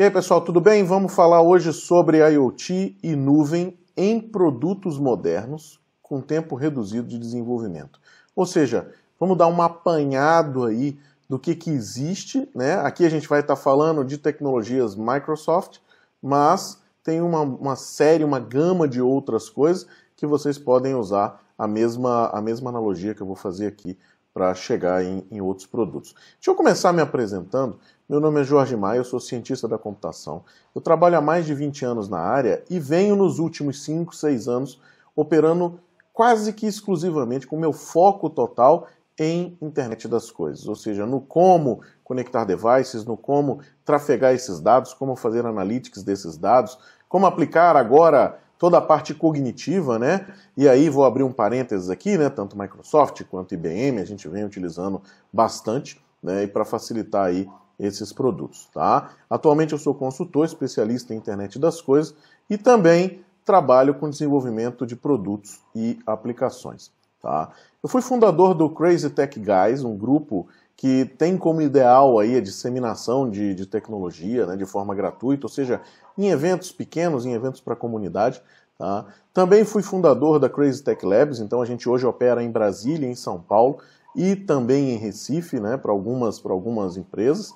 E aí, pessoal, tudo bem? Vamos falar hoje sobre IoT e nuvem em produtos modernos com tempo reduzido de desenvolvimento. Ou seja, vamos dar um apanhado aí do que, que existe. Né? Aqui a gente vai estar falando de tecnologias Microsoft, mas tem uma, uma série, uma gama de outras coisas que vocês podem usar a mesma, a mesma analogia que eu vou fazer aqui para chegar em, em, outros produtos. Deixa eu começar me apresentando. Meu nome é Jorge Maia, eu sou cientista da computação. Eu trabalho há mais de 20 anos na área e venho nos últimos 5, 6 anos operando quase que exclusivamente com meu foco total em internet das coisas, ou seja, no como conectar devices, no como trafegar esses dados, como fazer analytics desses dados, como aplicar agora toda a parte cognitiva, né? E aí vou abrir um parênteses aqui, né? Tanto Microsoft quanto IBM a gente vem utilizando bastante, né? E para facilitar aí esses produtos, tá? Atualmente eu sou consultor especialista em internet das coisas e também trabalho com desenvolvimento de produtos e aplicações. Tá? Eu fui fundador do Crazy Tech Guys, um grupo que tem como ideal aí a disseminação de, de tecnologia né, de forma gratuita, ou seja, em eventos pequenos, em eventos para a comunidade. Tá? Também fui fundador da Crazy Tech Labs, então a gente hoje opera em Brasília, em São Paulo e também em Recife, né, para algumas, algumas empresas.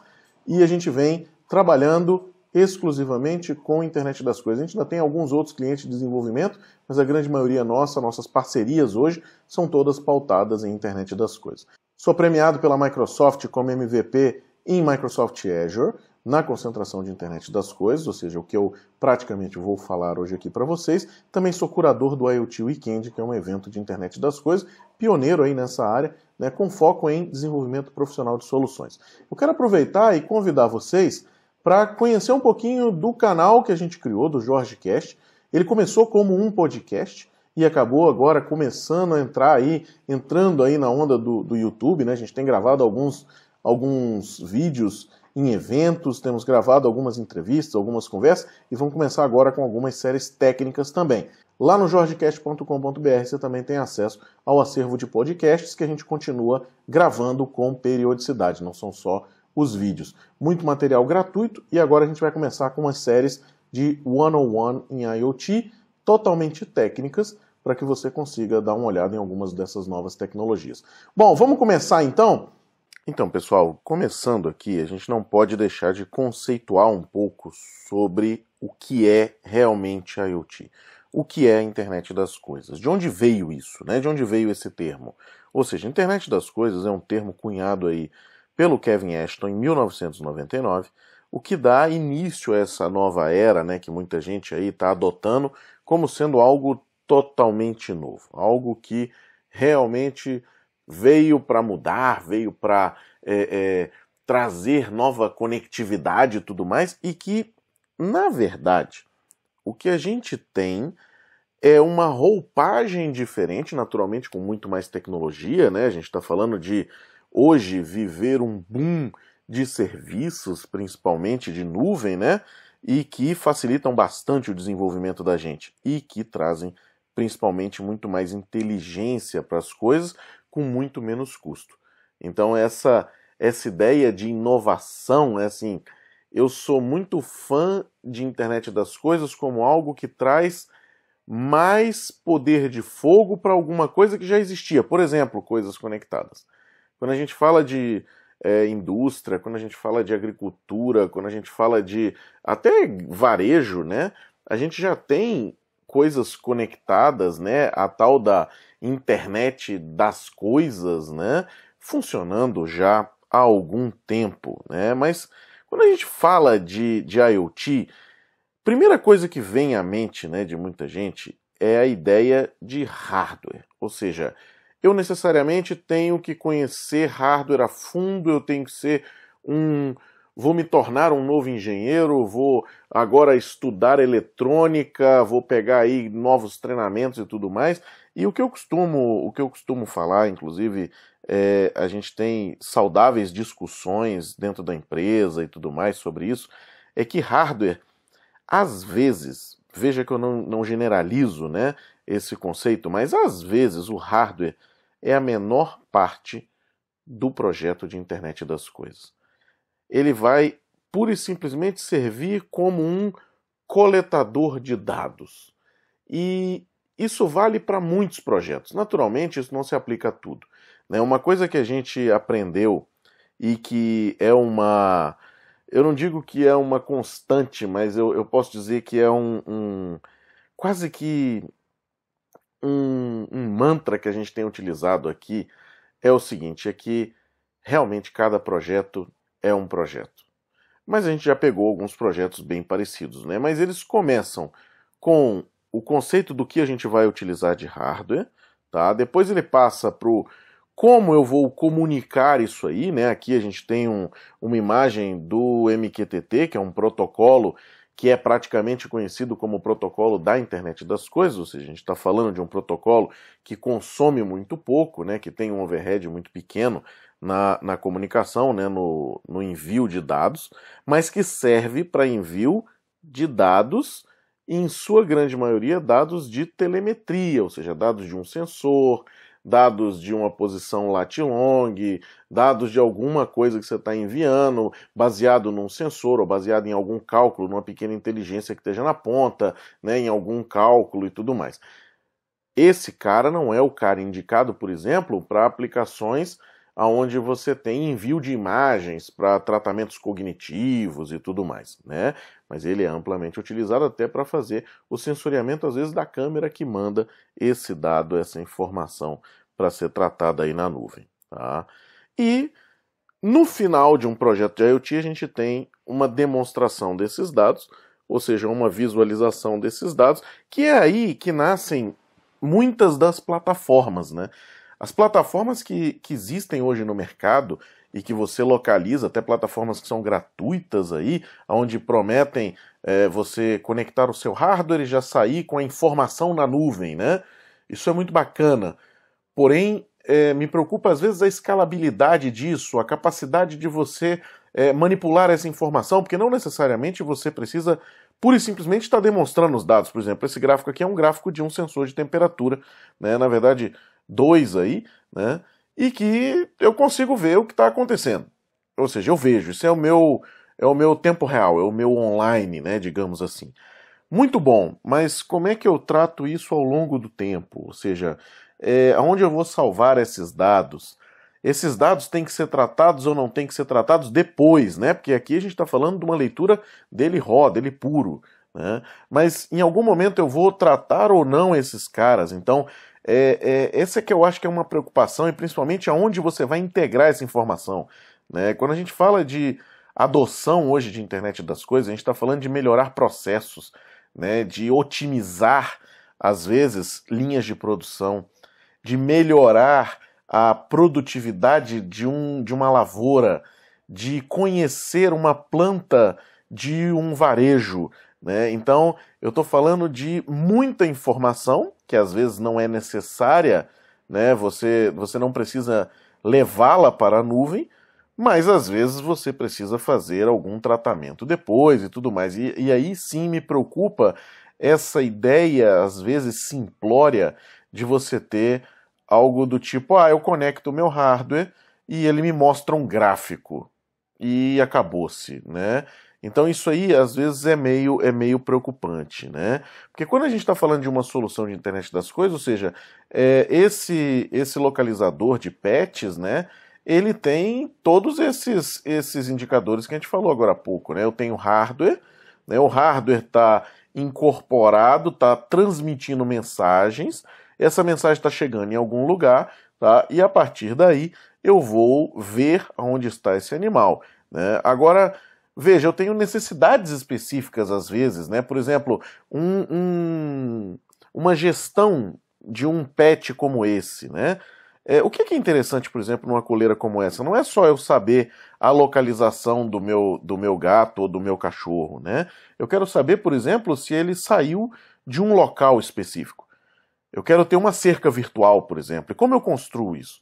E a gente vem trabalhando exclusivamente com a internet das coisas. A gente ainda tem alguns outros clientes de desenvolvimento, mas a grande maioria nossa, nossas parcerias hoje, são todas pautadas em internet das coisas. Sou premiado pela Microsoft como MVP em Microsoft Azure, na concentração de internet das coisas, ou seja, o que eu praticamente vou falar hoje aqui para vocês. Também sou curador do IoT Weekend, que é um evento de internet das coisas, pioneiro aí nessa área, né, com foco em desenvolvimento profissional de soluções. Eu quero aproveitar e convidar vocês para conhecer um pouquinho do canal que a gente criou, do Jorge Cast. Ele começou como um podcast e acabou agora começando a entrar aí, entrando aí na onda do, do YouTube, né? A gente tem gravado alguns, alguns vídeos em eventos, temos gravado algumas entrevistas, algumas conversas e vamos começar agora com algumas séries técnicas também. Lá no jorgecast.com.br você também tem acesso ao acervo de podcasts que a gente continua gravando com periodicidade, não são só os vídeos. Muito material gratuito e agora a gente vai começar com umas séries de one-on-one em IoT, totalmente técnicas, para que você consiga dar uma olhada em algumas dessas novas tecnologias. Bom, vamos começar então? Então, pessoal, começando aqui, a gente não pode deixar de conceituar um pouco sobre o que é realmente IoT. O que é a internet das coisas? De onde veio isso? Né? De onde veio esse termo? Ou seja, internet das coisas é um termo cunhado aí pelo Kevin Ashton em 1999, o que dá início a essa nova era, né, que muita gente aí está adotando como sendo algo totalmente novo, algo que realmente veio para mudar, veio para é, é, trazer nova conectividade e tudo mais, e que, na verdade, o que a gente tem é uma roupagem diferente, naturalmente com muito mais tecnologia, né? A gente está falando de hoje viver um boom de serviços, principalmente de nuvem, né? E que facilitam bastante o desenvolvimento da gente e que trazem principalmente muito mais inteligência para as coisas com muito menos custo. Então essa essa ideia de inovação, é assim, eu sou muito fã de internet das coisas como algo que traz mais poder de fogo para alguma coisa que já existia, por exemplo, coisas conectadas. Quando a gente fala de é, indústria, quando a gente fala de agricultura, quando a gente fala de até varejo, né? A gente já tem coisas conectadas, né? A tal da internet das coisas, né? Funcionando já há algum tempo, né? Mas quando a gente fala de, de IoT, primeira coisa que vem à mente, né, de muita gente é a ideia de hardware, ou seja, eu necessariamente tenho que conhecer hardware a fundo, eu tenho que ser um. Vou me tornar um novo engenheiro, vou agora estudar eletrônica, vou pegar aí novos treinamentos e tudo mais. E o que eu costumo, o que eu costumo falar, inclusive, é, a gente tem saudáveis discussões dentro da empresa e tudo mais sobre isso, é que hardware, às vezes, veja que eu não, não generalizo né, esse conceito, mas às vezes o hardware é a menor parte do projeto de internet das coisas. Ele vai pura e simplesmente servir como um coletador de dados. E isso vale para muitos projetos. Naturalmente, isso não se aplica a tudo. Né? Uma coisa que a gente aprendeu e que é uma. Eu não digo que é uma constante, mas eu, eu posso dizer que é um, um quase que um, um, mantra que a gente tem utilizado aqui é o seguinte: é que realmente cada projeto é um projeto. Mas a gente já pegou alguns projetos bem parecidos, né? Mas eles começam com o conceito do que a gente vai utilizar de hardware, tá? Depois ele passa para o como eu vou comunicar isso aí, né? Aqui a gente tem um, uma imagem do MQTT, que é um protocolo que é praticamente conhecido como protocolo da internet das coisas, ou seja, a gente está falando de um protocolo que consome muito pouco, né? Que tem um overhead muito pequeno na, na comunicação, né? No, no envio de dados, mas que serve para envio de dados em sua grande maioria, dados de telemetria, ou seja, dados de um sensor, dados de uma posição lat-long, dados de alguma coisa que você está enviando, baseado num sensor ou baseado em algum cálculo, numa pequena inteligência que esteja na ponta, né, em algum cálculo e tudo mais. Esse cara não é o cara indicado, por exemplo, para aplicações aonde você tem envio de imagens para tratamentos cognitivos e tudo mais, né? Mas ele é amplamente utilizado até para fazer o sensoriamento, às vezes, da câmera que manda esse dado, essa informação para ser tratada aí na nuvem, tá? E no final de um projeto de IoT, a gente tem uma demonstração desses dados, ou seja, uma visualização desses dados, que é aí que nascem muitas das plataformas, né? As plataformas que, que existem hoje no mercado e que você localiza, até plataformas que são gratuitas aí, onde prometem é, você conectar o seu hardware e já sair com a informação na nuvem, né? Isso é muito bacana. Porém, é, me preocupa às vezes a escalabilidade disso, a capacidade de você é, manipular essa informação, porque não necessariamente você precisa pura e simplesmente estar demonstrando os dados. Por exemplo, esse gráfico aqui é um gráfico de um sensor de temperatura, né? Na verdade, dois aí, né? E que eu consigo ver o que está acontecendo. Ou seja, eu vejo, isso é o meu é o meu tempo real, é o meu online, né, digamos assim. Muito bom, mas como é que eu trato isso ao longo do tempo? Ou seja, é, eu vou salvar esses dados? Esses dados têm que ser tratados ou não têm que ser tratados depois, né? Porque aqui a gente está falando de uma leitura dele raw, dele puro. Né? Mas em algum momento eu vou tratar ou não esses caras. Então, é, é, essa é que eu acho que é uma preocupação e principalmente aonde você vai integrar essa informação. Né? Quando a gente fala de adoção hoje de internet das coisas, a gente está falando de melhorar processos, né? de otimizar, às vezes, linhas de produção, de melhorar a produtividade de, um, de uma lavoura, de conhecer uma planta de um varejo. Né? Então, eu estou falando de muita informação que às vezes não é necessária, né? Você, você não precisa levá-la para a nuvem, mas às vezes você precisa fazer algum tratamento depois e tudo mais. E, e aí sim me preocupa essa ideia, às vezes simplória, de você ter algo do tipo: ah, eu conecto o meu hardware e ele me mostra um gráfico. E acabou-se, né? Então isso aí às vezes é meio, é meio preocupante, né? Porque quando a gente está falando de uma solução de internet das coisas, ou seja, é, esse, esse localizador de patches, né? Ele tem todos esses, esses indicadores que a gente falou agora há pouco, né? Eu tenho hardware, né? o hardware está incorporado, está transmitindo mensagens, essa mensagem está chegando em algum lugar, tá? E a partir daí eu vou ver onde está esse animal, né? Agora Veja, eu tenho necessidades específicas às vezes, né? Por exemplo, um, um, uma gestão de um pet como esse, né? É, o que é interessante, por exemplo, numa coleira como essa? Não é só eu saber a localização do meu, do meu gato ou do meu cachorro, né? Eu quero saber, por exemplo, se ele saiu de um local específico. Eu quero ter uma cerca virtual, por exemplo. E como eu construo isso?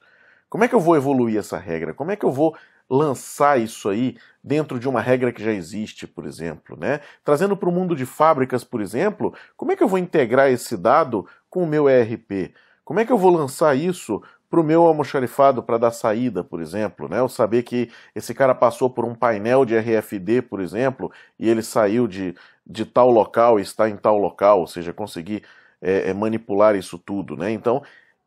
Como é que eu vou evoluir essa regra? Como é que eu vou lançar isso aí dentro de uma regra que já existe, por exemplo, né? Trazendo para o mundo de fábricas, por exemplo, como é que eu vou integrar esse dado com o meu ERP? Como é que eu vou lançar isso para o meu almoxarifado para dar saída, por exemplo, né? Eu saber que esse cara passou por um painel de RFD, por exemplo, e ele saiu de, de tal local e está em tal local, ou seja, conseguir é, é, manipular isso tudo, né? Então,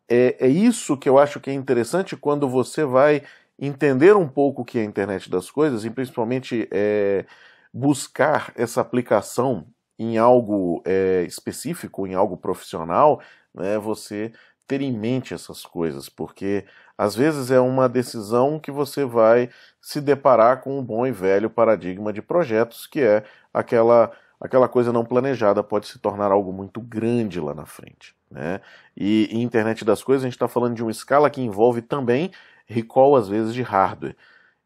é, é isso que eu acho que é interessante quando você vai entender um pouco o que é a internet das coisas e principalmente é, buscar essa aplicação em algo é, específico, em algo profissional, né, você ter em mente essas coisas, porque às vezes é uma decisão que você vai se deparar com um bom e velho paradigma de projetos, que é aquela aquela coisa não planejada pode se tornar algo muito grande lá na frente. Né? E em internet das coisas a gente está falando de uma escala que envolve também recall às vezes de hardware.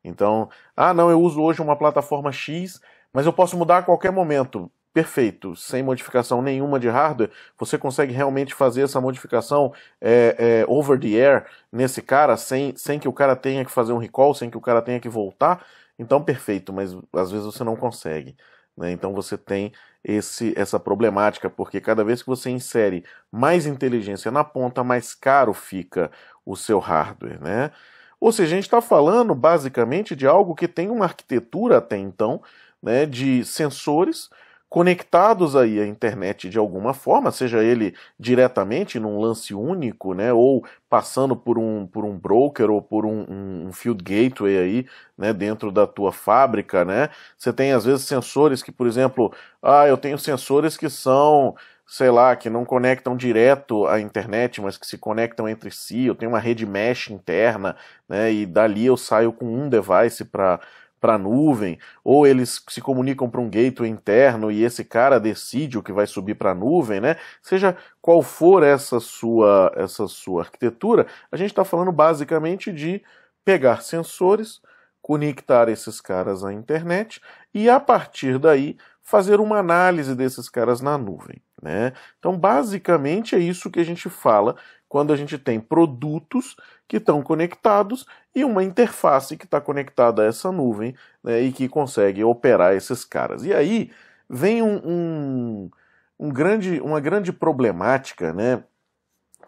Então, ah não, eu uso hoje uma plataforma X, mas eu posso mudar a qualquer momento perfeito, sem modificação nenhuma de hardware, você consegue realmente fazer essa modificação é, é, over the air nesse cara, sem, sem que o cara tenha que fazer um recall, sem que o cara tenha que voltar. Então, perfeito, mas às vezes você não consegue. Né? Então você tem esse, essa problemática, porque cada vez que você insere mais inteligência na ponta, mais caro fica o seu hardware. Né? Ou seja, a gente está falando basicamente de algo que tem uma arquitetura até então né, de sensores conectados aí à internet de alguma forma, seja ele diretamente num lance único, né, ou passando por um, por um broker ou por um, um, field gateway aí, né, dentro da tua fábrica, né, você tem às vezes sensores que, por exemplo, ah, eu tenho sensores que são sei lá, que não conectam direto à internet, mas que se conectam entre si. Eu tenho uma rede mesh interna, né, e dali eu saio com um device para para a nuvem, ou eles se comunicam para um gateway interno e esse cara decide o que vai subir para a nuvem, né? Seja qual for essa sua, essa sua arquitetura, a gente está falando basicamente de pegar sensores, conectar esses caras à internet e a partir daí fazer uma análise desses caras na nuvem. Né? Então, basicamente, é isso que a gente fala quando a gente tem produtos que estão conectados e uma interface que está conectada a essa nuvem né, e que consegue operar esses caras. E aí vem um, um, um grande, uma grande problemática, né,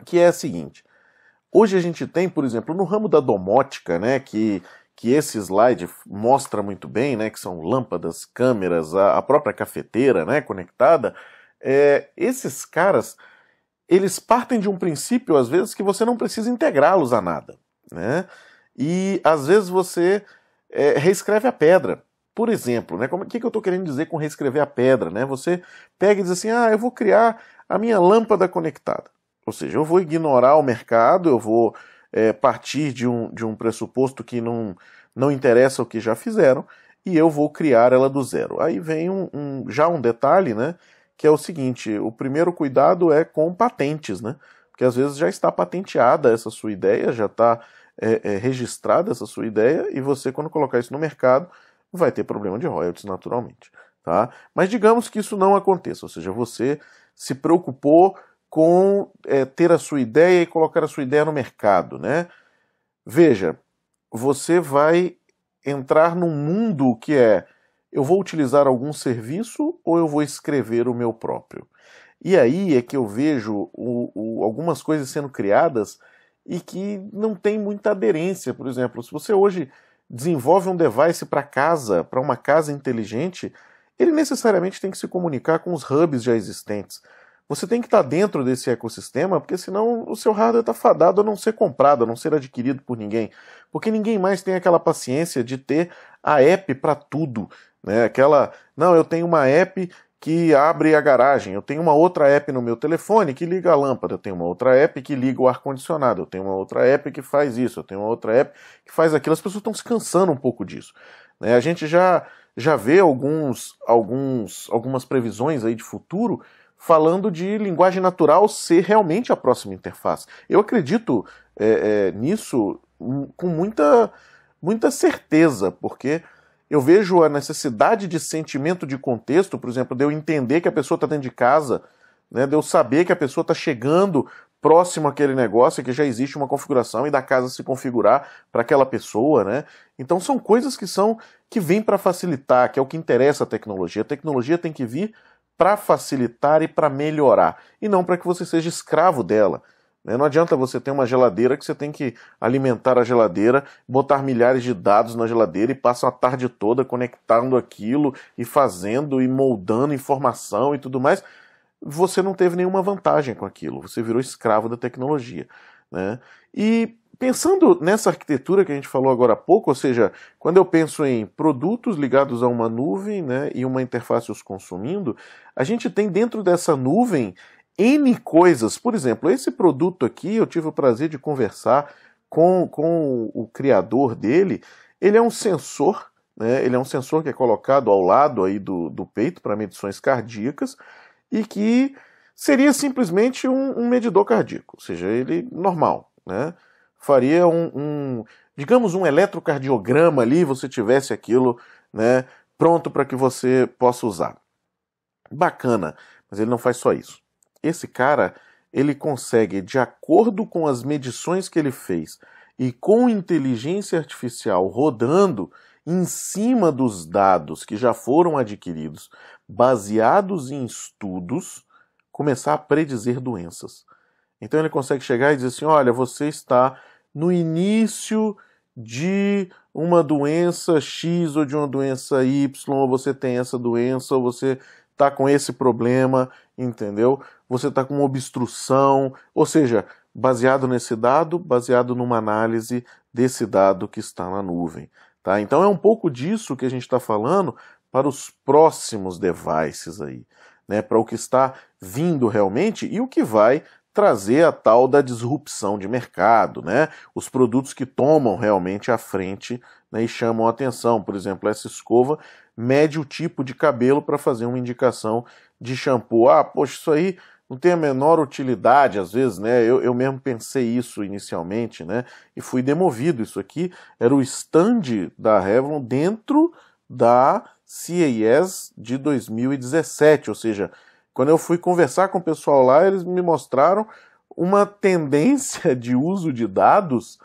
que é a seguinte. Hoje a gente tem, por exemplo, no ramo da domótica, né, que, que esse slide mostra muito bem, né, que são lâmpadas, câmeras, a, a própria cafeteira né, conectada, é, esses caras eles partem de um princípio, às vezes, que você não precisa integrá-los a nada. Né? E às vezes você é, reescreve a pedra. Por exemplo, né, o que, que eu estou querendo dizer com reescrever a pedra? Né? Você pega e diz assim: ah, eu vou criar a minha lâmpada conectada. Ou seja, eu vou ignorar o mercado, eu vou é, partir de um, de um pressuposto que não, não interessa o que já fizeram, e eu vou criar ela do zero. Aí vem um, um já um detalhe, né? que é o seguinte: o primeiro cuidado é com patentes, né? Porque às vezes já está patenteada essa sua ideia, já está é, é, registrada essa sua ideia, e você, quando colocar isso no mercado, vai ter problema de royalties naturalmente. Tá? Mas digamos que isso não aconteça, ou seja, você se preocupou com é, ter a sua ideia e colocar a sua ideia no mercado. Né? Veja, você vai entrar num mundo que é eu vou utilizar algum serviço ou eu vou escrever o meu próprio? E aí é que eu vejo o, o, algumas coisas sendo criadas e que não tem muita aderência. Por exemplo, se você hoje desenvolve um device para casa, para uma casa inteligente, ele necessariamente tem que se comunicar com os hubs já existentes. Você tem que estar dentro desse ecossistema, porque senão o seu hardware está fadado a não ser comprado, a não ser adquirido por ninguém. Porque ninguém mais tem aquela paciência de ter a app para tudo, né? Aquela, não, eu tenho uma app que abre a garagem, eu tenho uma outra app no meu telefone que liga a lâmpada, eu tenho uma outra app que liga o ar-condicionado, eu tenho uma outra app que faz isso, eu tenho uma outra app que faz aquilo. As pessoas estão se cansando um pouco disso. Né? A gente já, já vê alguns, alguns, algumas previsões aí de futuro falando de linguagem natural ser realmente a próxima interface. Eu acredito é, é, nisso com muita, muita certeza, porque eu vejo a necessidade de sentimento de contexto, por exemplo, de eu entender que a pessoa está dentro de casa, né, de eu saber que a pessoa está chegando próximo àquele negócio, que já existe uma configuração e da casa se configurar para aquela pessoa, né? Então são coisas que são que vêm para facilitar, que é o que interessa a tecnologia. A tecnologia tem que vir para facilitar e para melhorar, e não para que você seja escravo dela. Né? Não adianta você ter uma geladeira que você tem que alimentar a geladeira, botar milhares de dados na geladeira e passa a tarde toda conectando aquilo e fazendo e moldando informação e tudo mais. Você não teve nenhuma vantagem com aquilo, você virou escravo da tecnologia. Né? E pensando nessa arquitetura que a gente falou agora há pouco, ou seja, quando eu penso em produtos ligados a uma nuvem né, e uma interface os consumindo, a gente tem dentro dessa nuvem N coisas. Por exemplo, esse produto aqui, eu tive o prazer de conversar com, com o criador dele. Ele é um sensor, né? ele é um sensor que é colocado ao lado aí do, do peito para medições cardíacas e que seria simplesmente um, um medidor cardíaco, ou seja, ele normal, né? Faria um, um, digamos, um eletrocardiograma ali, você tivesse aquilo né, pronto para que você possa usar. Bacana, mas ele não faz só isso. Esse cara, ele consegue, de acordo com as medições que ele fez e com inteligência artificial rodando em cima dos dados que já foram adquiridos, baseados em estudos, começar a predizer doenças. Então ele consegue chegar e dizer assim: olha, você está no início de uma doença X ou de uma doença Y, ou você tem essa doença, ou você está com esse problema, entendeu? Você está com obstrução, ou seja, baseado nesse dado, baseado numa análise desse dado que está na nuvem. Tá? Então é um pouco disso que a gente está falando para os próximos devices aí, né? para o que está vindo realmente e o que vai trazer a tal da disrupção de mercado, né? Os produtos que tomam realmente a frente né, e chamam a atenção. Por exemplo, essa escova mede o tipo de cabelo para fazer uma indicação de shampoo. Ah, poxa, isso aí não tem a menor utilidade, às vezes, né? Eu, eu mesmo pensei isso inicialmente, né? E fui demovido. Isso aqui era o stand da Revlon dentro da CES de 2017, ou seja, quando eu fui conversar com o pessoal lá, eles me mostraram uma tendência de uso de dados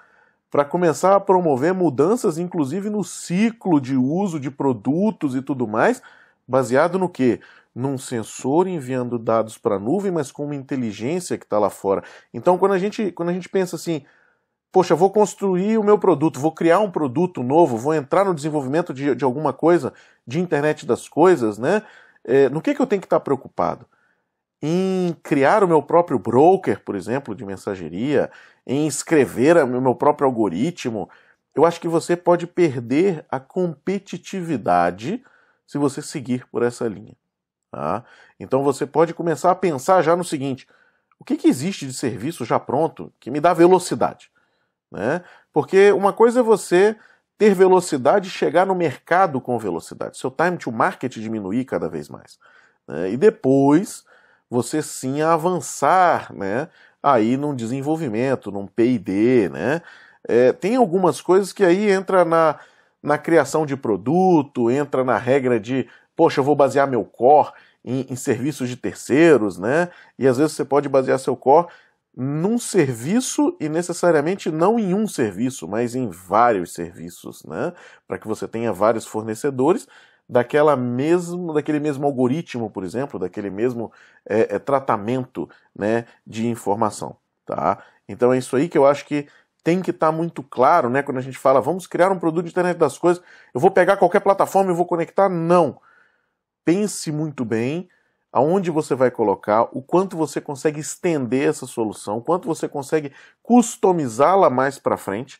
para começar a promover mudanças, inclusive no ciclo de uso de produtos e tudo mais, baseado no que? Num sensor enviando dados para a nuvem, mas com uma inteligência que está lá fora. Então, quando a, gente, quando a gente pensa assim, poxa, vou construir o meu produto, vou criar um produto novo, vou entrar no desenvolvimento de, de alguma coisa, de internet das coisas, né? É, no que, que eu tenho que estar preocupado? Em criar o meu próprio broker, por exemplo, de mensageria, em escrever o meu próprio algoritmo. Eu acho que você pode perder a competitividade se você seguir por essa linha. Tá? Então você pode começar a pensar já no seguinte: o que, que existe de serviço já pronto que me dá velocidade? Né? Porque uma coisa é você ter velocidade e chegar no mercado com velocidade. Seu time to market diminuir cada vez mais. Né? E depois você sim avançar né? aí num desenvolvimento, num PD. Né? É, tem algumas coisas que aí entra na, na criação de produto, entra na regra de, poxa, eu vou basear meu core em, em serviços de terceiros, né? E às vezes você pode basear seu core num serviço e necessariamente não em um serviço, mas em vários serviços, né? Para que você tenha vários fornecedores daquela mesmo, daquele mesmo algoritmo, por exemplo, daquele mesmo é, é, tratamento, né, de informação, tá? Então é isso aí que eu acho que tem que estar tá muito claro, né? Quando a gente fala, vamos criar um produto de internet das coisas, eu vou pegar qualquer plataforma e vou conectar, não. Pense muito bem aonde você vai colocar, o quanto você consegue estender essa solução, o quanto você consegue customizá-la mais para frente,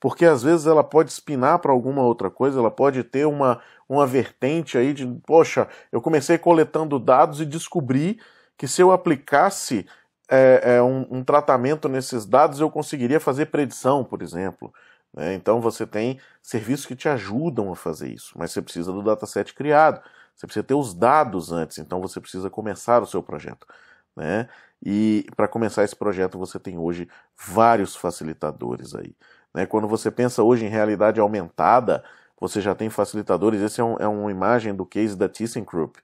porque às vezes ela pode espinar para alguma outra coisa, ela pode ter uma, uma vertente aí de, poxa, eu comecei coletando dados e descobri que se eu aplicasse é, é, um, um, tratamento nesses dados, eu conseguiria fazer predição, por exemplo. Né? Então você tem serviços que te ajudam a fazer isso, mas você precisa do dataset criado. Você precisa ter os dados antes, então você precisa começar o seu projeto. Né? E para começar esse projeto, você tem hoje vários facilitadores aí. Né? Quando você pensa hoje em realidade aumentada, você já tem facilitadores. Esse é, um, é uma imagem do case da ThyssenKrupp,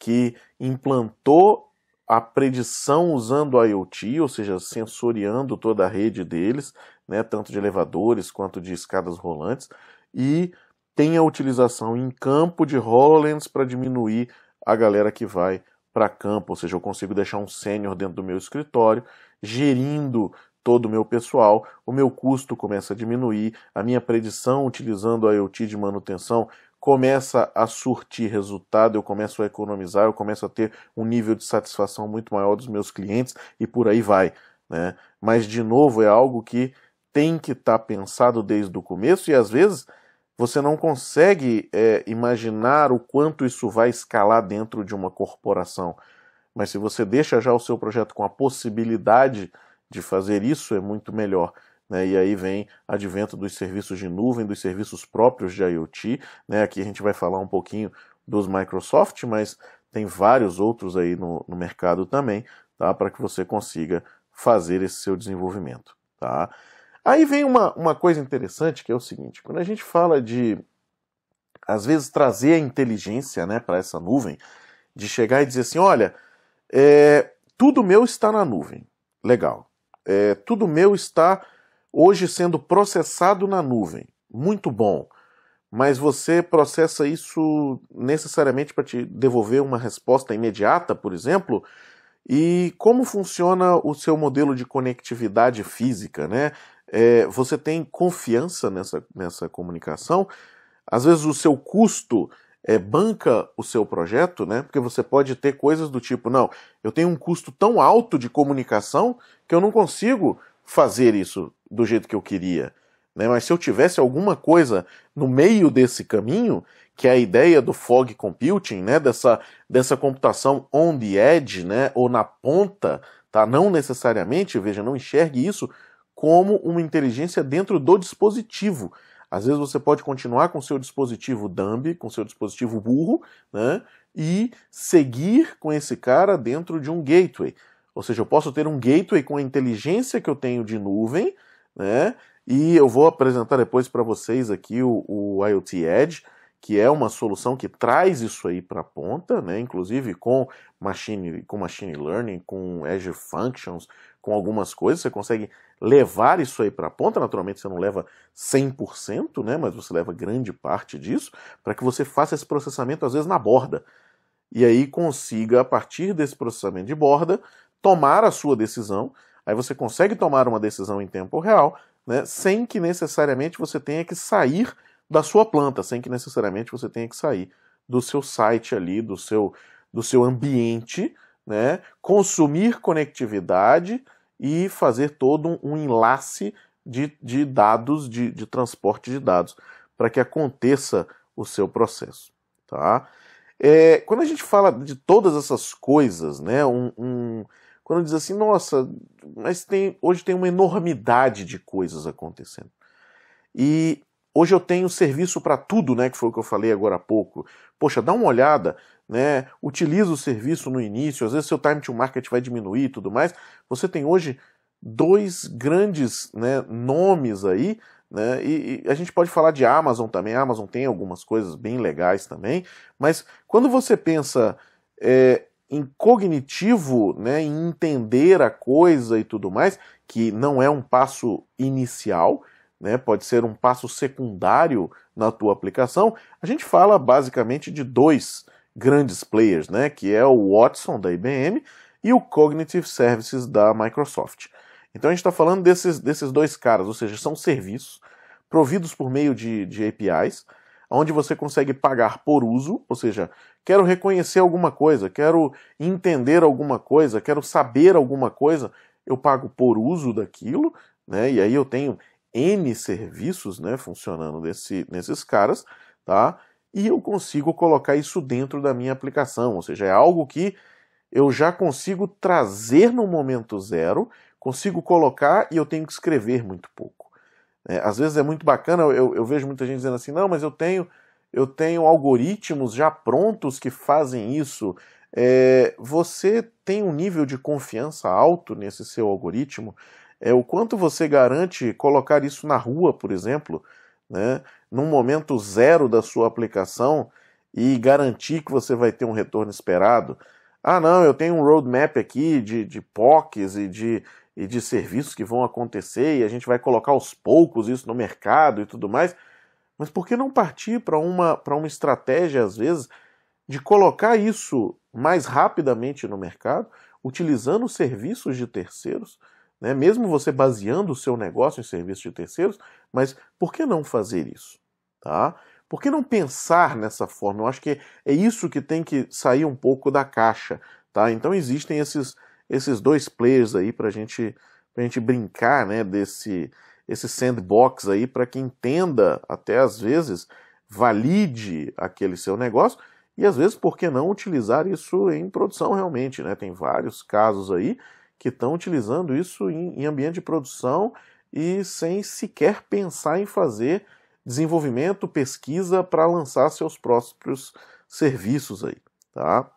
que implantou a predição usando IoT, ou seja, sensoriando toda a rede deles, né, tanto de elevadores quanto de escadas rolantes, e tem a utilização em campo de HoloLens para diminuir a galera que vai para campo, ou seja, eu consigo deixar um sênior dentro do meu escritório gerindo todo o meu pessoal, o meu custo começa a diminuir, a minha predição utilizando a IoT de manutenção começa a surtir resultado, eu começo a economizar, eu começo a ter um nível de satisfação muito maior dos meus clientes e por aí vai. Né? Mas, de novo, é algo que tem que estar tá pensado desde o começo e às vezes você não consegue é, imaginar o quanto isso vai escalar dentro de uma corporação. Mas se você deixa já o seu projeto com a possibilidade de fazer isso é muito melhor. Né? E aí vem advento dos serviços de nuvem, dos serviços próprios de IoT. Né? Aqui a gente vai falar um pouquinho dos Microsoft, mas tem vários outros aí no, no mercado também, tá? para que você consiga fazer esse seu desenvolvimento. Tá? Aí vem uma, uma coisa interessante que é o seguinte: quando a gente fala de, às vezes, trazer a inteligência né, para essa nuvem, de chegar e dizer assim: olha, é, tudo meu está na nuvem. Legal é, tudo meu está hoje sendo processado na nuvem. Muito bom. Mas você processa isso necessariamente para te devolver uma resposta imediata, por exemplo? E como funciona o seu modelo de conectividade física, né? É, você tem confiança nessa, nessa comunicação? Às vezes o seu custo é, banca o seu projeto, né? Porque você pode ter coisas do tipo, não, eu tenho um custo tão alto de comunicação que eu não consigo fazer isso do jeito que eu queria. Né? Mas se eu tivesse alguma coisa no meio desse caminho, que é a ideia do fog computing, né? dessa, dessa computação on the edge, né? ou na ponta, tá? não necessariamente, veja, não enxergue isso como uma inteligência dentro do dispositivo. Às vezes você pode continuar com seu dispositivo dumb, com seu dispositivo burro, né? E seguir com esse cara dentro de um gateway. Ou seja, eu posso ter um gateway com a inteligência que eu tenho de nuvem, né? E eu vou apresentar depois para vocês aqui o, o IoT Edge, que é uma solução que traz isso aí para a ponta, né? inclusive com machine, com machine learning, com Azure Functions, com algumas coisas, você consegue levar isso aí para a ponta, naturalmente você não leva 100%, né? mas você leva grande parte disso, para que você faça esse processamento às vezes na borda. E aí consiga, a partir desse processamento de borda, tomar a sua decisão. Aí você consegue tomar uma decisão em tempo real, né? sem que necessariamente você tenha que sair da sua planta, sem que necessariamente você tenha que sair do seu site ali, do seu, do seu ambiente, né? consumir conectividade e fazer todo um enlace de, de dados, de, de transporte de dados, para que aconteça o seu processo. Tá? É, quando a gente fala de todas essas coisas, né, um, um, quando diz assim, nossa, mas tem, hoje tem uma enormidade de coisas acontecendo. E Hoje eu tenho serviço para tudo, né, que foi o que eu falei agora há pouco. Poxa, dá uma olhada, né? Utiliza o serviço no início, às vezes seu time to market vai diminuir e tudo mais. Você tem hoje dois grandes né, nomes aí, né? E, e, a gente pode falar de Amazon também. A Amazon tem algumas coisas bem legais também, mas quando você pensa é, em cognitivo, né, em entender a coisa e tudo mais, que não é um passo inicial, né, pode ser um passo secundário na tua aplicação, a gente fala basicamente de dois grandes players, né, que é o Watson da IBM e o Cognitive Services da Microsoft. Então a gente está falando desses, desses dois caras, ou seja, são serviços providos por meio de, de APIs, onde você consegue pagar por uso, ou seja, quero reconhecer alguma coisa, quero entender alguma coisa, quero saber alguma coisa, eu pago por uso daquilo, né? E aí eu tenho N serviços né, funcionando nesse, nesses caras, tá? E eu consigo colocar isso dentro da minha aplicação, ou seja, é algo que eu já consigo trazer no momento zero, consigo colocar e eu tenho que escrever muito pouco. É, às vezes é muito bacana, eu, eu vejo muita gente dizendo assim, não, mas eu tenho, eu tenho algoritmos já prontos que fazem isso. É, você tem um nível de confiança alto nesse seu algoritmo? É o quanto você garante colocar isso na rua, por exemplo, né, num momento zero da sua aplicação e garantir que você vai ter um retorno esperado. Ah, não, eu tenho um roadmap aqui de, de POCs e de, e de serviços que vão acontecer e a gente vai colocar aos poucos isso no mercado e tudo mais. Mas por que não partir para uma, uma estratégia, às vezes, de colocar isso mais rapidamente no mercado, utilizando serviços de terceiros, né? mesmo você baseando o seu negócio em serviços de terceiros, mas por que não fazer isso? Tá? Por que não pensar nessa forma? Eu acho que é isso que tem que sair um pouco da caixa. Tá? Então existem esses, esses dois players aí para gente, a gente brincar né, desse esse sandbox aí para que entenda, até às vezes, valide aquele seu negócio e às vezes, por que não utilizar isso em produção realmente? Né? Tem vários casos aí que estão utilizando isso em, em ambiente de produção e sem sequer pensar em fazer desenvolvimento, pesquisa para lançar seus próprios serviços aí, tá?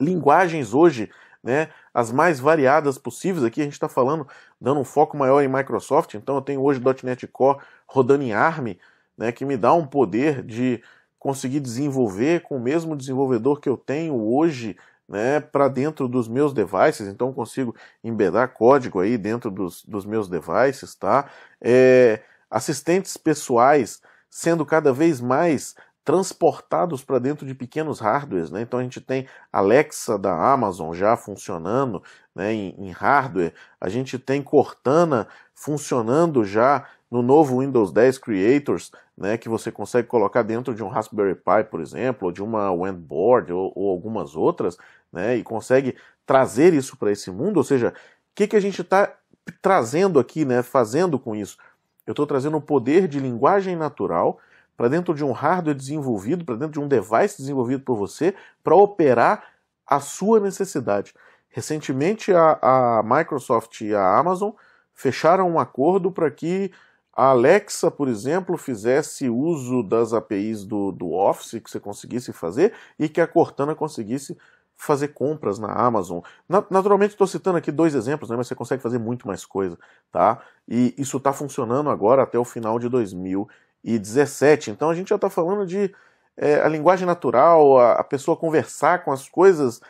Linguagens hoje, né, as mais variadas possíveis, aqui a gente está falando, dando um foco maior em Microsoft, então eu tenho hoje .NET Core rodando em ARM, né, que me dá um poder de conseguir desenvolver com o mesmo desenvolvedor que eu tenho hoje né, para dentro dos meus devices, então consigo embedar código aí dentro dos, dos meus devices, tá? É, assistentes pessoais sendo cada vez mais transportados para dentro de pequenos hardwares. Né? Então a gente tem Alexa da Amazon já funcionando né, em, em, hardware, a gente tem Cortana funcionando já no novo Windows 10 Creators, né, que você consegue colocar dentro de um Raspberry Pi, por exemplo, ou de uma WANboard ou, ou algumas outras, né, e consegue trazer isso para esse mundo. Ou seja, o que, que a gente está trazendo aqui, né, fazendo com isso? Eu estou trazendo o poder de linguagem natural para dentro de um hardware desenvolvido, para dentro de um device desenvolvido por você, para operar a sua necessidade. Recentemente, a, a, Microsoft e a Amazon fecharam um acordo para que a Alexa, por exemplo, fizesse uso das APIs do, do Office que você conseguisse fazer e que a Cortana conseguisse fazer compras na Amazon. Naturalmente, estou citando aqui dois exemplos, né, mas você consegue fazer muito mais coisa, tá? E isso está funcionando agora até o final de 2017. Então a gente já está falando de é, a linguagem natural, a, a, pessoa conversar com as coisas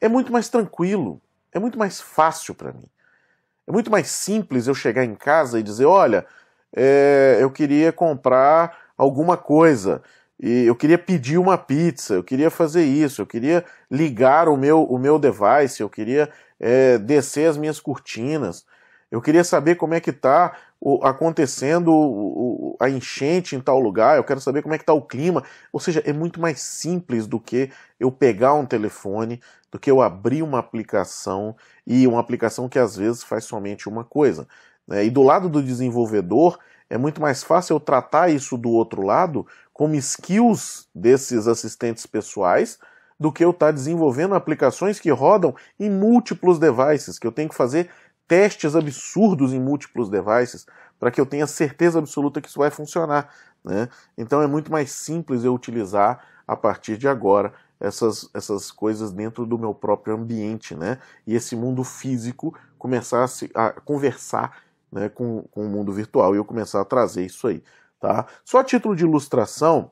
é muito mais tranquilo, é muito mais fácil para mim. É muito mais simples eu chegar em casa e dizer, olha, é, eu queria comprar alguma coisa e eu queria pedir uma pizza, eu queria fazer isso, eu queria ligar o meu, o meu device, eu queria é, descer as minhas cortinas, eu queria saber como é que está acontecendo o, o, a enchente em tal lugar, eu quero saber como é que está o clima. Ou seja, é muito mais simples do que eu pegar um telefone, do que eu abrir uma aplicação e uma aplicação que às vezes faz somente uma coisa. Né? E do lado do desenvolvedor, é muito mais fácil eu tratar isso do outro lado como skills desses assistentes pessoais do que eu estar tá desenvolvendo aplicações que rodam em múltiplos devices, que eu tenho que fazer testes absurdos em múltiplos devices para que eu tenha certeza absoluta que isso vai funcionar. Né? Então é muito mais simples eu utilizar a partir de agora essas, essas coisas dentro do meu próprio ambiente, né? E esse mundo físico começar a, se, a conversar né, com, com o mundo virtual e eu começar a trazer isso aí. Tá? Só a título de ilustração,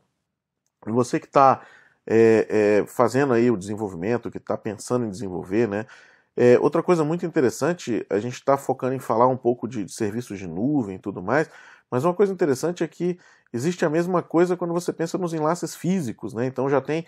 você que está é, é, fazendo aí o desenvolvimento, que está pensando em desenvolver, né? É, outra coisa muito interessante, a gente está focando em falar um pouco de, de, serviços de nuvem e tudo mais, mas uma coisa interessante é que existe a mesma coisa quando você pensa nos enlaces físicos, né? Então já tem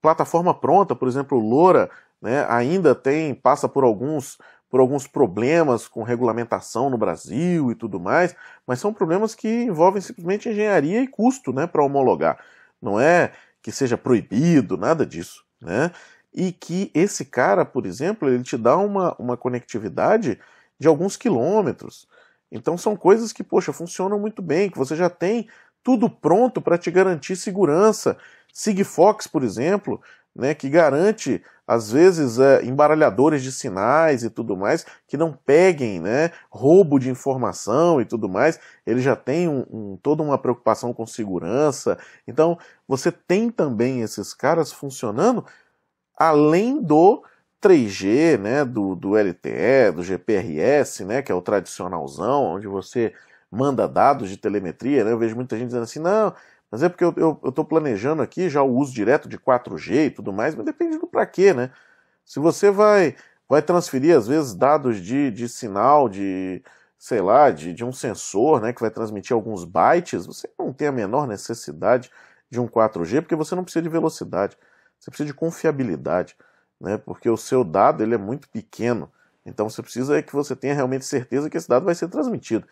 plataforma pronta, por exemplo, o Lora, né? Ainda tem, passa por alguns por alguns problemas com regulamentação no Brasil e tudo mais, mas são problemas que envolvem simplesmente engenharia e custo né, para homologar. Não é que seja proibido, nada disso. Né? E que esse cara, por exemplo, ele te dá uma, uma conectividade de alguns quilômetros. Então são coisas que, poxa, funcionam muito bem, que você já tem tudo pronto para te garantir segurança. Sigfox, por exemplo, né, que garante, às vezes, é, embaralhadores de sinais e tudo mais, que não peguem né, roubo de informação e tudo mais. Ele já tem um, um, toda uma preocupação com segurança. Então, você tem também esses caras funcionando além do 3G, né, do, do LTE, do GPRS, né, que é o tradicionalzão, onde você manda dados de telemetria. Né? Eu vejo muita gente dizendo assim, não mas é porque eu estou planejando aqui já o uso direto de 4G e tudo mais, mas depende do para quê, né? Se você vai, vai transferir, às vezes, dados de, de sinal, de, sei lá, de, de um sensor, né, que vai transmitir alguns bytes, você não tem a menor necessidade de um 4G, porque você não precisa de velocidade, você precisa de confiabilidade. né? Porque o seu dado ele é muito pequeno. Então você precisa que você tenha realmente certeza que esse dado vai ser transmitido.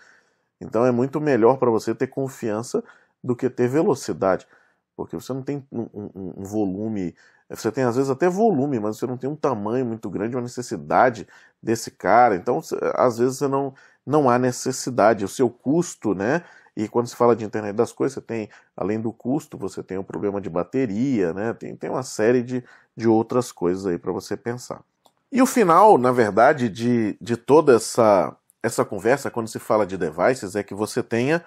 Então é muito melhor para você ter confiança do que ter velocidade, porque você não tem um, um, um, volume, você tem às vezes até volume, mas você não tem um tamanho muito grande, uma necessidade desse cara. Então às vezes você não não há necessidade, o seu custo, né? E quando se fala de internet das coisas, você tem, além do custo, você tem o problema de bateria, né? Tem, tem uma série de, de outras coisas aí para você pensar. E o final, na verdade, de, de toda essa, essa conversa, quando se fala de devices, é que você tenha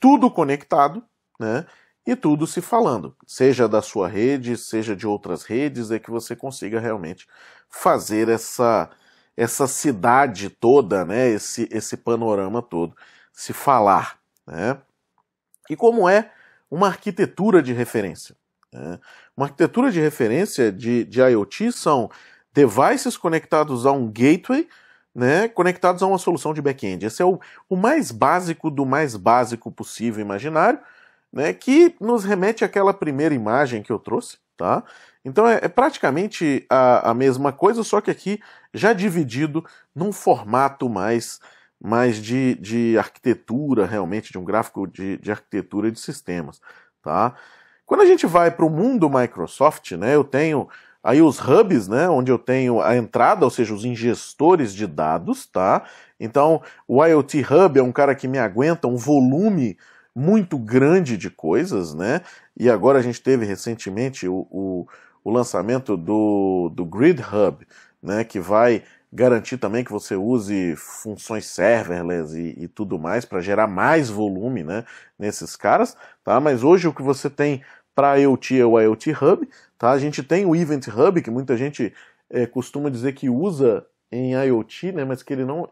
tudo conectado, né? E tudo se falando, seja da sua rede, seja de outras redes, é que você consiga realmente fazer essa essa cidade toda, né? Esse esse panorama todo se falar, né? E como é uma arquitetura de referência? Né? Uma arquitetura de referência de, de IoT são devices conectados a um gateway, né, conectados a uma solução de back-end. Esse é o, o mais básico do mais básico possível imaginário, né, que nos remete àquela primeira imagem que eu trouxe. Tá? Então é, é praticamente a, a, mesma coisa, só que aqui já dividido num formato mais, mais de, de arquitetura, realmente, de um gráfico de, de arquitetura de sistemas. Tá? Quando a gente vai para o mundo Microsoft, né, eu tenho Aí os hubs, né, onde eu tenho a entrada, ou seja, os ingestores de dados, tá? Então, o IoT Hub é um cara que me aguenta um volume muito grande de coisas, né? E agora a gente teve recentemente o, o, o lançamento do, do Grid Hub, né, que vai garantir também que você use funções serverless e, e tudo mais para gerar mais volume né, nesses caras, tá? Mas hoje o que você tem para IoT é o IoT Hub, tá? A gente tem o Event Hub, que muita gente é, costuma dizer que usa em IoT, né, mas que ele não,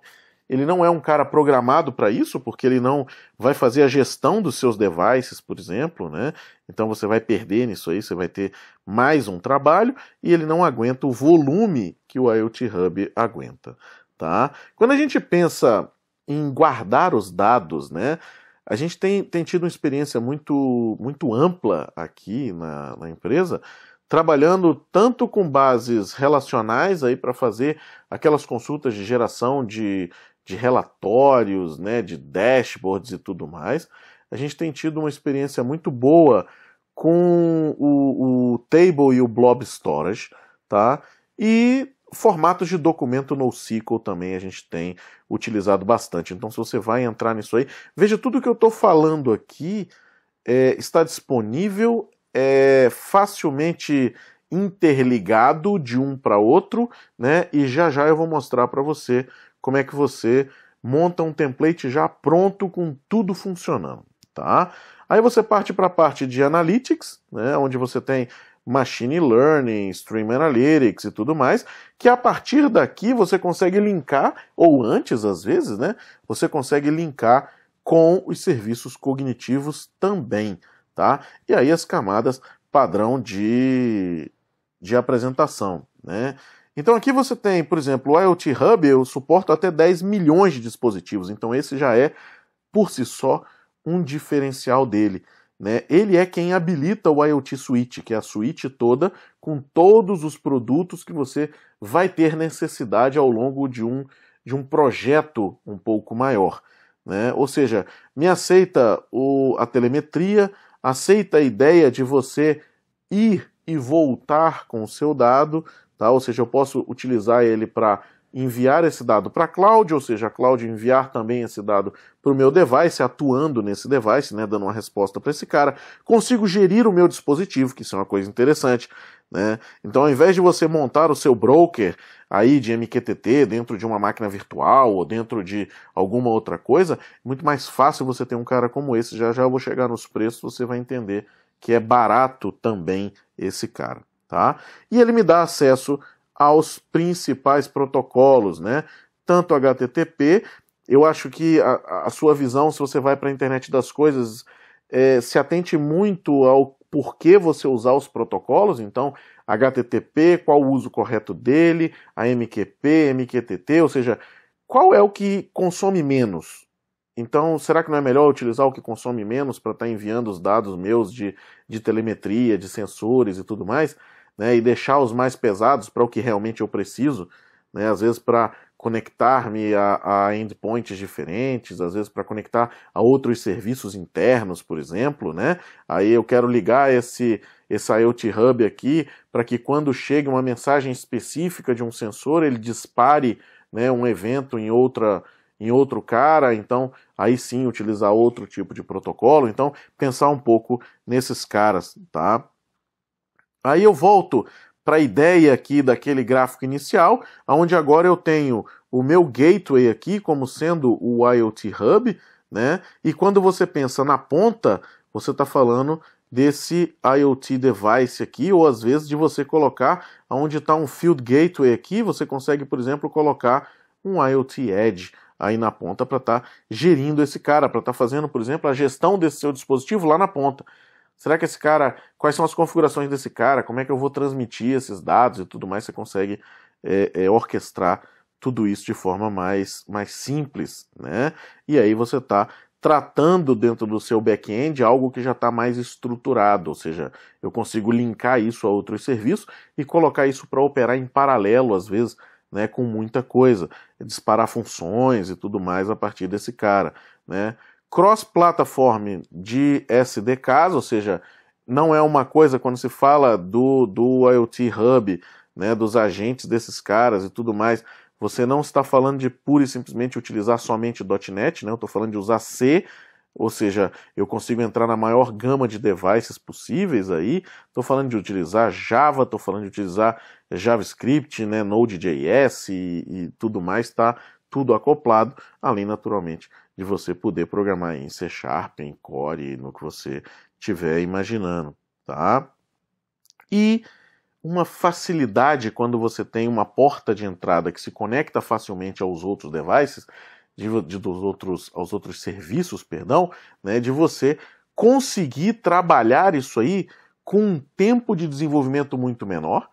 ele não é um cara programado para isso, porque ele não vai fazer a gestão dos seus devices, por exemplo, né? Então você vai perder nisso aí, você vai ter mais um trabalho e ele não aguenta o volume que o IoT Hub aguenta, tá? Quando a gente pensa em guardar os dados, né? A gente tem, tem tido uma experiência muito, muito ampla aqui na, na empresa, trabalhando tanto com bases relacionais aí para fazer aquelas consultas de geração de, de relatórios, né, de dashboards e tudo mais. A gente tem tido uma experiência muito boa com o, o Table e o Blob Storage, tá? E Formatos de documento NoSQL também a gente tem utilizado bastante. Então, se você vai entrar nisso aí, veja tudo que eu estou falando aqui é, está disponível, é facilmente interligado de um para outro, né? E já já eu vou mostrar para você como é que você monta um template já pronto com tudo funcionando, tá? Aí você parte para a parte de analytics, né? Onde você tem machine learning, stream analytics e tudo mais, que a partir daqui você consegue linkar, ou antes às vezes, né, você consegue linkar com os serviços cognitivos também, tá? E aí as camadas padrão de, de apresentação, né? Então aqui você tem, por exemplo, o IoT Hub, eu suporto até 10 milhões de dispositivos, então esse já é, por si só, um diferencial dele. Né? Ele é quem habilita o IoT Suite, que é a suite toda com todos os produtos que você vai ter necessidade ao longo de um, de um projeto um pouco maior. Né? Ou seja, me aceita o, a telemetria, aceita a ideia de você ir e voltar com o seu dado, tá? ou seja, eu posso utilizar ele para enviar esse dado para a cloud, ou seja, a cloud enviar também esse dado para o meu device, atuando nesse device, né, dando uma resposta para esse cara. Consigo gerir o meu dispositivo, que isso é uma coisa interessante. Né? Então, ao invés de você montar o seu broker aí de MQTT dentro de uma máquina virtual ou dentro de alguma outra coisa, é muito mais fácil você ter um cara como esse. Já já eu vou chegar nos preços, você vai entender que é barato também esse cara. Tá? E ele me dá acesso aos principais protocolos, né? Tanto HTTP, eu acho que a, a sua visão, se você vai para a internet das coisas, é, se atente muito ao porquê você usar os protocolos, então HTTP, qual o uso correto dele, AMQP, MQTT, ou seja, qual é o que consome menos? Então, será que não é melhor utilizar o que consome menos para estar tá enviando os dados meus de, de telemetria, de sensores e tudo mais? Né, e deixar os mais pesados para o que realmente eu preciso, né, às vezes para conectar-me a, a, endpoints diferentes, às vezes para conectar a outros serviços internos, por exemplo, né? Aí eu quero ligar esse, esse IoT Hub aqui para que quando chegue uma mensagem específica de um sensor, ele dispare né, um evento em outra em outro cara, então aí sim utilizar outro tipo de protocolo, então pensar um pouco nesses caras, tá? Aí eu volto para a ideia aqui daquele gráfico inicial, onde agora eu tenho o meu gateway aqui como sendo o IoT Hub, né? E quando você pensa na ponta, você está falando desse IoT device aqui, ou às vezes de você colocar onde está um Field Gateway aqui, você consegue, por exemplo, colocar um IoT Edge aí na ponta para estar tá gerindo esse cara, para estar tá fazendo, por exemplo, a gestão desse seu dispositivo lá na ponta. Será que esse cara, quais são as configurações desse cara, como é que eu vou transmitir esses dados e tudo mais, você consegue é, é, orquestrar tudo isso de forma mais, mais simples, né? E aí você está tratando dentro do seu back-end algo que já está mais estruturado, ou seja, eu consigo linkar isso a outros serviços e colocar isso para operar em paralelo, às vezes, né, com muita coisa, disparar funções e tudo mais a partir desse cara, né? Cross-platform de SDKs, ou seja, não é uma coisa quando se fala do, do IoT Hub, né, dos agentes desses caras e tudo mais, você não está falando de pura e simplesmente utilizar somente .NET, né, eu estou falando de usar C, ou seja, eu consigo entrar na maior gama de devices possíveis aí, estou falando de utilizar Java, estou falando de utilizar JavaScript, né, Node.js e, e tudo mais, está tudo acoplado, além naturalmente de você poder programar em C Sharp, em Core, no que você estiver imaginando, tá? E uma facilidade quando você tem uma porta de entrada que se conecta facilmente aos outros devices, de, de, dos outros, aos outros serviços, perdão, né, de você conseguir trabalhar isso aí com um tempo de desenvolvimento muito menor,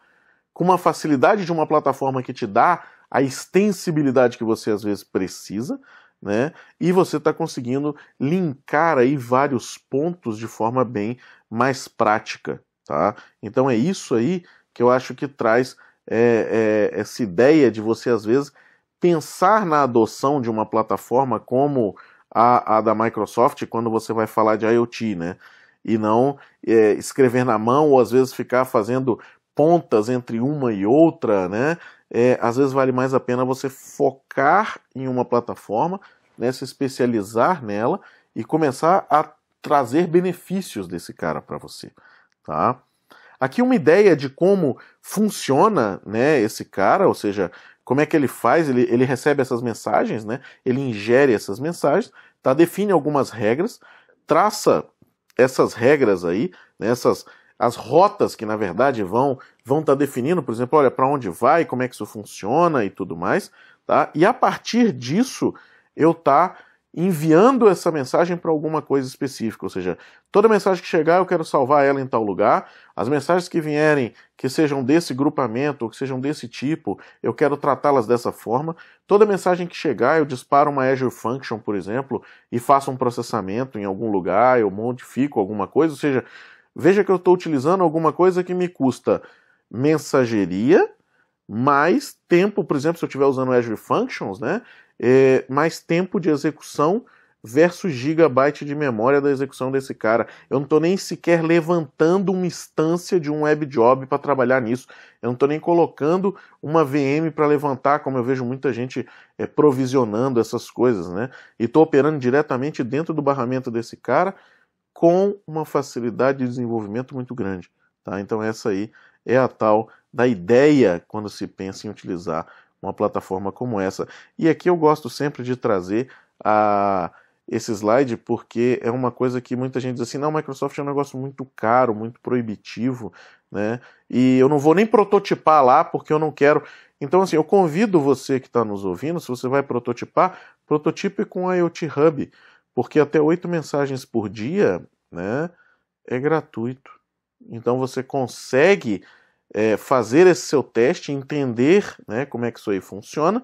com uma facilidade de uma plataforma que te dá a extensibilidade que você às vezes precisa, né? E você está conseguindo linkar aí vários pontos de forma bem mais prática, tá? Então é isso aí que eu acho que traz é, é, essa ideia de você às vezes pensar na adoção de uma plataforma como a, a da Microsoft quando você vai falar de IoT, né? E não é, escrever na mão ou às vezes ficar fazendo pontas entre uma e outra, né? É, às vezes vale mais a pena você focar em uma plataforma, né, se especializar nela e começar a trazer benefícios desse cara para você, tá? Aqui uma ideia de como funciona, né, esse cara, ou seja, como é que ele faz, ele, ele recebe essas mensagens, né, ele ingere essas mensagens, tá, define algumas regras, traça essas regras aí, né, essas as rotas que na verdade vão vão estar tá definindo, por exemplo, olha para onde vai, como é que isso funciona e tudo mais, tá? E a partir disso eu tá enviando essa mensagem para alguma coisa específica, ou seja, toda mensagem que chegar eu quero salvar ela em tal lugar, as mensagens que vierem que sejam desse grupamento ou que sejam desse tipo, eu quero tratá-las dessa forma. Toda mensagem que chegar eu disparo uma Azure Function, por exemplo, e faço um processamento em algum lugar, eu modifico alguma coisa, ou seja, Veja que eu estou utilizando alguma coisa que me custa mensageria, mais tempo, por exemplo, se eu estiver usando Azure Functions, né, é, mais tempo de execução versus gigabyte de memória da execução desse cara. Eu não estou nem sequer levantando uma instância de um web job para trabalhar nisso. Eu não estou nem colocando uma VM para levantar, como eu vejo muita gente é, provisionando essas coisas, né? E estou operando diretamente dentro do barramento desse cara com uma facilidade de desenvolvimento muito grande. Tá? Então essa aí é a tal da ideia quando se pensa em utilizar uma plataforma como essa. E aqui eu gosto sempre de trazer a, esse slide porque é uma coisa que muita gente diz assim, não, Microsoft é um negócio muito caro, muito proibitivo, né? E eu não vou nem prototipar lá porque eu não quero. Então, assim, eu convido você que está nos ouvindo, se você vai prototipar, prototipe com o IoT Hub porque até oito mensagens por dia né, é gratuito. Então você consegue é, fazer esse seu teste, entender né, como é que isso aí funciona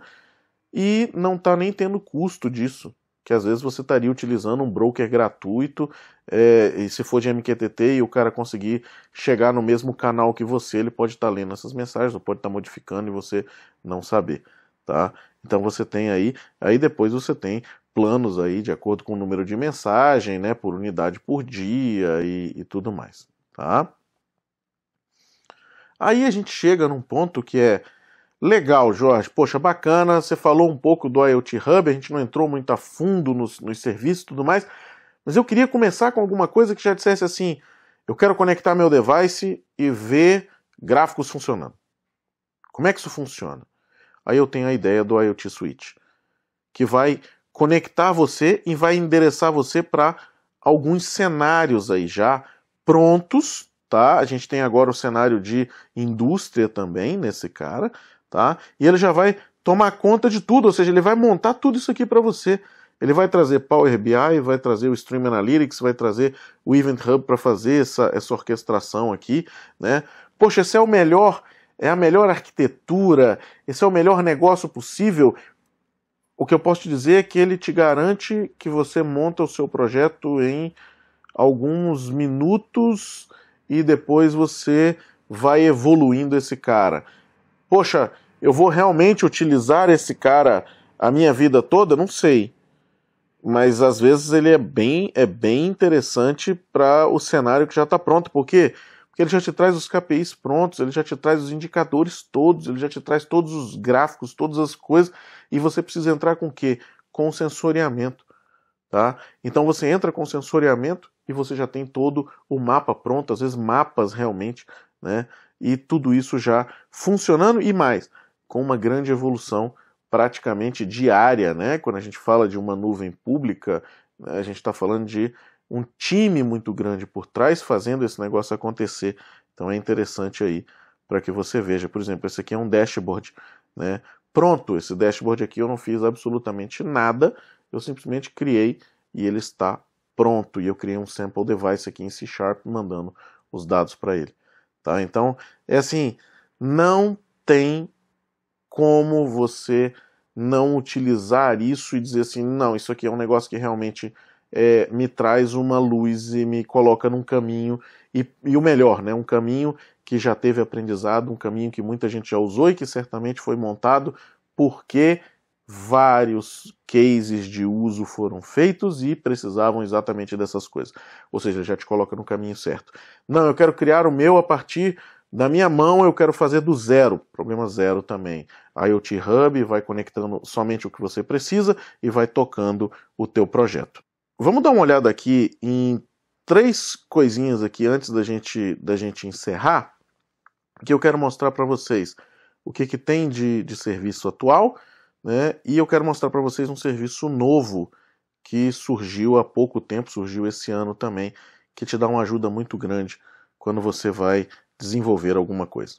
e não está nem tendo custo disso. que às vezes você estaria utilizando um broker gratuito, é, e se for de MQTT e o cara conseguir chegar no mesmo canal que você, ele pode estar tá lendo essas mensagens, ou pode estar tá modificando e você não saber, tá? Então você tem aí, aí depois você tem planos aí de acordo com o número de mensagem, né, por unidade por dia e, e tudo mais, tá? Aí a gente chega num ponto que é legal, Jorge, poxa, bacana, você falou um pouco do IoT Hub, a gente não entrou muito a fundo nos, nos serviços e tudo mais, mas eu queria começar com alguma coisa que já dissesse assim, eu quero conectar meu device e ver gráficos funcionando. Como é que isso funciona? Aí eu tenho a ideia do IoT Switch, que vai conectar você e vai endereçar você para alguns cenários aí já prontos, tá? A gente tem agora o cenário de indústria também nesse cara, tá? E ele já vai tomar conta de tudo, ou seja, ele vai montar tudo isso aqui para você. Ele vai trazer Power BI, vai trazer o Stream Analytics, vai trazer o Event Hub para fazer essa, essa orquestração aqui, né? Poxa, esse é o melhor, é a melhor arquitetura, esse é o melhor negócio possível o que eu posso te dizer é que ele te garante que você monta o seu projeto em alguns minutos e depois você vai evoluindo esse cara. Poxa, eu vou realmente utilizar esse cara a minha vida toda? Não sei. Mas às vezes ele é bem, é bem interessante para o cenário que já está pronto. Por quê? Porque ele já te traz os KPIs prontos, ele já te traz os indicadores todos, ele já te traz todos os gráficos, todas as coisas e você precisa entrar com o quê? Com sensoriamento. Tá? Então você entra com sensoriamento e você já tem todo o mapa pronto, às vezes mapas realmente, né? E tudo isso já funcionando e mais, com uma grande evolução praticamente diária, né? Quando a gente fala de uma nuvem pública, a gente está falando de um time muito grande por trás fazendo esse negócio acontecer. Então é interessante aí para que você veja. Por exemplo, esse aqui é um dashboard, né? pronto. Esse dashboard aqui eu não fiz absolutamente nada, eu simplesmente criei e ele está pronto. E eu criei um sample device aqui em C Sharp mandando os dados para ele. Tá? Então, é assim, não tem como você não utilizar isso e dizer assim, não, isso aqui é um negócio que realmente é, me traz uma luz e me coloca num caminho, e, e, o melhor, né, um caminho que já teve aprendizado, um caminho que muita gente já usou e que certamente foi montado porque vários cases de uso foram feitos e precisavam exatamente dessas coisas. Ou seja, já te coloca no caminho certo. Não, eu quero criar o meu a partir da minha mão, eu quero fazer do zero. Problema zero também. IoT Hub vai conectando somente o que você precisa e vai tocando o teu projeto. Vamos dar uma olhada aqui em três coisinhas aqui antes da gente, da gente encerrar que eu quero mostrar para vocês o que, que tem de, de serviço atual, né? E eu quero mostrar para vocês um serviço novo que surgiu há pouco tempo, surgiu esse ano também, que te dá uma ajuda muito grande quando você vai desenvolver alguma coisa.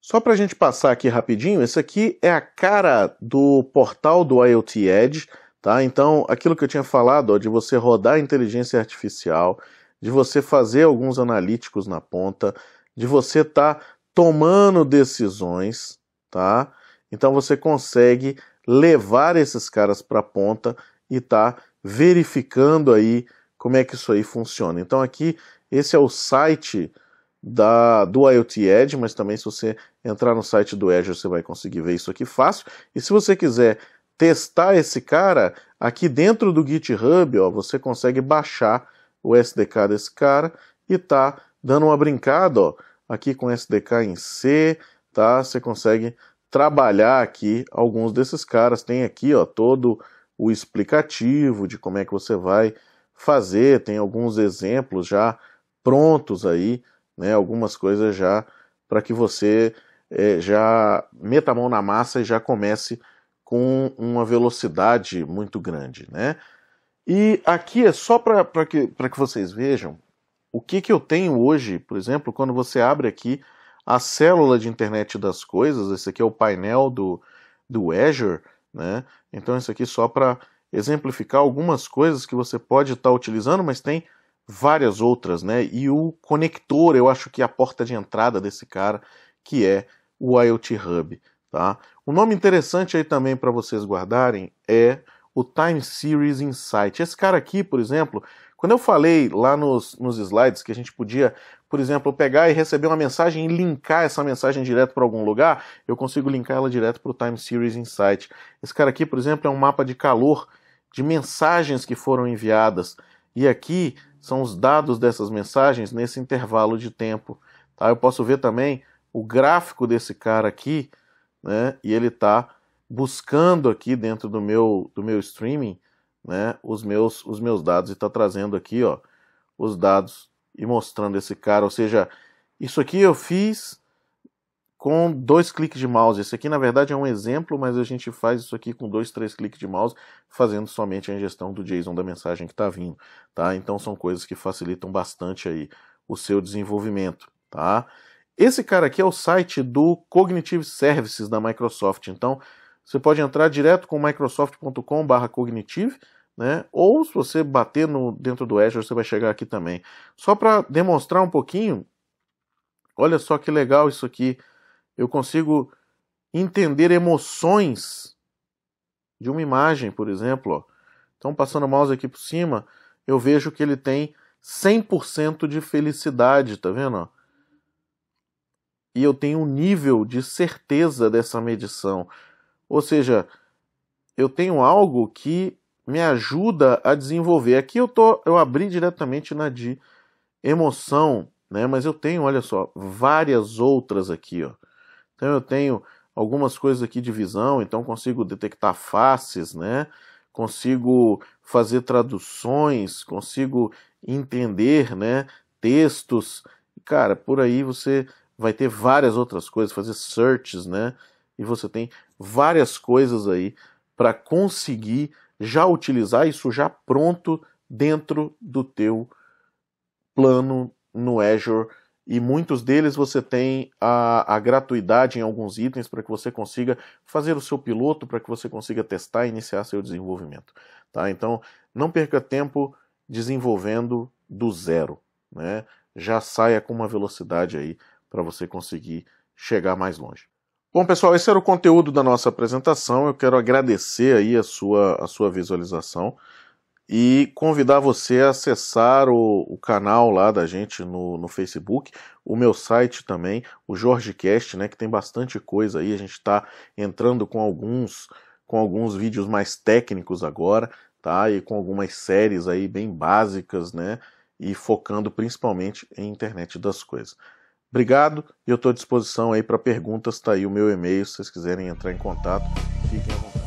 Só para a gente passar aqui rapidinho, esse aqui é a cara do portal do IoT Edge, tá? Então, aquilo que eu tinha falado, ó, de você rodar inteligência artificial, de você fazer alguns analíticos na ponta, de você estar tá tomando decisões, tá? Então você consegue levar esses caras para a ponta e tá verificando aí como é que isso aí funciona. Então aqui esse é o site da, do IoT Edge, mas também se você entrar no site do Azure você vai conseguir ver isso aqui fácil. E se você quiser testar esse cara, aqui dentro do GitHub, ó, você consegue baixar o SDK desse cara e tá dando uma brincada, ó, aqui com SDK em C, tá? Você consegue trabalhar aqui alguns desses caras. Tem aqui, ó, todo o explicativo de como é que você vai fazer, tem alguns exemplos já prontos aí, né? Algumas coisas já para que você é, já meta a mão na massa e já comece com uma velocidade muito grande, né? E aqui é só para que, que vocês vejam o que, que eu tenho hoje, por exemplo, quando você abre aqui a célula de internet das coisas, esse aqui é o painel do, do Azure, né? Então isso aqui só para exemplificar algumas coisas que você pode estar tá utilizando, mas tem várias outras, né? E o conector, eu acho que é a porta de entrada desse cara, que é o IoT Hub, tá? Um nome interessante aí também para vocês guardarem é o Time Series Insight. Esse cara aqui, por exemplo, quando eu falei lá nos, nos slides que a gente podia, por exemplo, pegar e receber uma mensagem e linkar essa mensagem direto para algum lugar, eu consigo linkar ela direto para o Time Series Insight. Esse cara aqui, por exemplo, é um mapa de calor de mensagens que foram enviadas. E aqui são os dados dessas mensagens nesse intervalo de tempo. Tá? Eu posso ver também o gráfico desse cara aqui, né? E ele está buscando aqui dentro do meu, do meu streaming né, os, meus, os meus dados e está trazendo aqui ó, os dados e mostrando esse cara. Ou seja, isso aqui eu fiz com dois cliques de mouse. Esse aqui, na verdade, é um exemplo, mas a gente faz isso aqui com dois, três cliques de mouse, fazendo somente a ingestão do JSON da mensagem que está vindo. Tá? Então são coisas que facilitam bastante aí o seu desenvolvimento. Tá? Esse cara aqui é o site do Cognitive Services da Microsoft. Então, você pode entrar direto com microsoft.com/cognitive, né? Ou se você bater no dentro do Azure, você vai chegar aqui também. Só para demonstrar um pouquinho, olha só que legal isso aqui. Eu consigo entender emoções de uma imagem, por exemplo. Ó. Então, passando o mouse aqui por cima, eu vejo que ele tem 100% de felicidade, tá vendo? Ó? E eu tenho um nível de certeza dessa medição. Ou seja, eu tenho algo que me ajuda a desenvolver. Aqui eu tô, eu abri diretamente na de emoção, né? Mas eu tenho, olha só, várias outras aqui, ó. Então eu tenho algumas coisas aqui de visão, então consigo detectar faces, né? Consigo fazer traduções, consigo entender, né, textos. Cara, por aí você vai ter várias outras coisas, fazer searches, né? E você tem várias coisas aí para conseguir já utilizar isso já pronto dentro do teu plano no Azure e muitos deles você tem a, a gratuidade em alguns itens para que você consiga fazer o seu piloto, para que você consiga testar e iniciar seu desenvolvimento. Tá? Então, não perca tempo desenvolvendo do zero. Né? Já saia com uma velocidade aí para você conseguir chegar mais longe. Bom, pessoal, esse era o conteúdo da nossa apresentação. Eu quero agradecer aí a sua, a sua visualização e convidar você a acessar o, o canal lá da gente no, no Facebook, o meu site também, o JorgeCast, né, que tem bastante coisa aí. A gente está entrando com alguns, com alguns vídeos mais técnicos agora, tá? E com algumas séries aí bem básicas, né? E focando principalmente em internet das coisas. Obrigado e eu estou à disposição aí para perguntas, tá aí o meu e-mail, se vocês quiserem entrar em contato, fiquem à vontade.